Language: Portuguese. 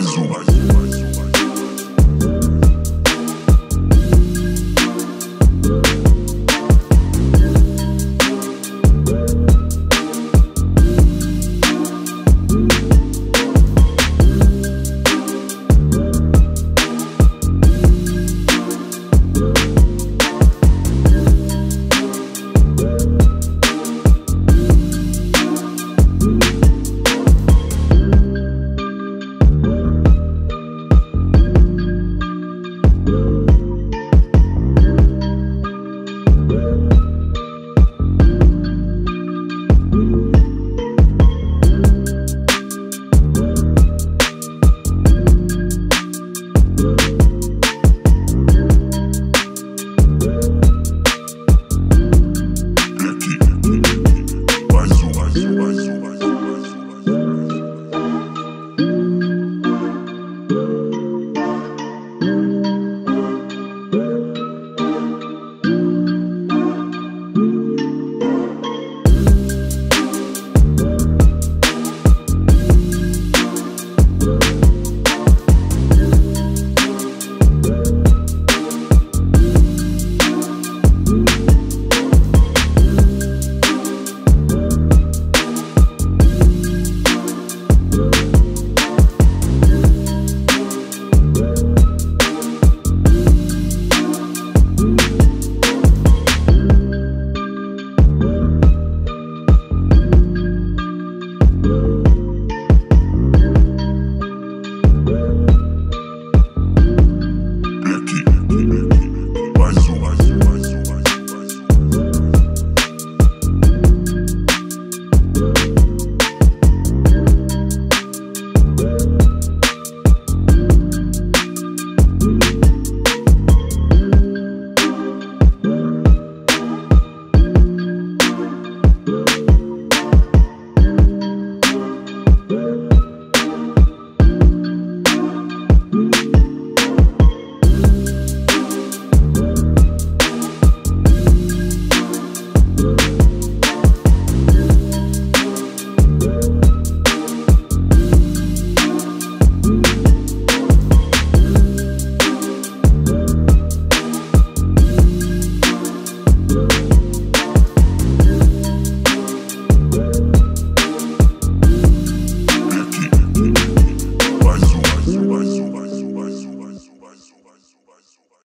mais uma.